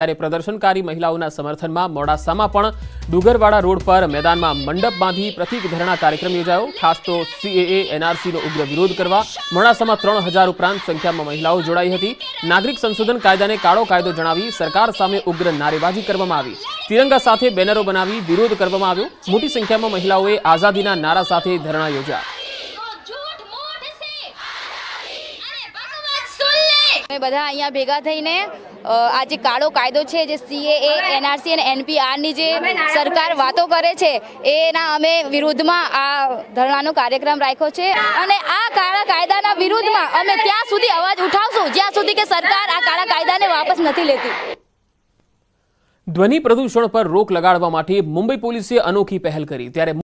ત્યારે પ્રદર્શનકારી મહિલાઓના સમર્થનમાં મોડાસામાં પણ ડુગરવાડા રોડ પર મેદાનમાં મંડપ બાંધી પ્રતિક ધરણા કાર્યક્રમ યોજાયો. ખાસ તો સીએએ એનઆરસીનો ઉગ્ર વિરોધ કરવા મોડાસામાં ત્રણ ઉપરાંત સંખ્યામાં મહિલાઓ જોડાઈ હતી. નાગરિક સંશોધન કાયદાને કાળો કાયદો જણાવી સરકાર સામે ઉગ્ર નારેબાજી કરવામાં આવી. તિરંગા સાથે બેનરો બનાવી વિરોધ કરવામાં આવ્યો. મોટી સંખ્યામાં મહિલાઓએ આઝાદીના નારા સાથે ધરણા યોજ્યા. બધા અહીંયા ભેગા થઈને આ જે કાળો કાયદો છે, જે સીએએ એનઆરસી અને એનપીઆરની જે સરકાર વાતો કરે છે, એના અમે વિરુદ્ધમાં આ ધરણાનો કાર્યક્રમ રાખ્યો છે. અને આ કાળા કાયદાના વિરુદ્ધમાં અમે ત્યાં સુધી અવાજ ઉઠાવશું, જ્યાં સુધી કે સરકાર આ કાળા કાયદાને વાપસ નથી લેતી. ધ્વનિ પ્રદૂષણ પર રોક લગાડવા માટે મુંબઈ પોલીસે અનોખી પહેલ કરી, ત્યારે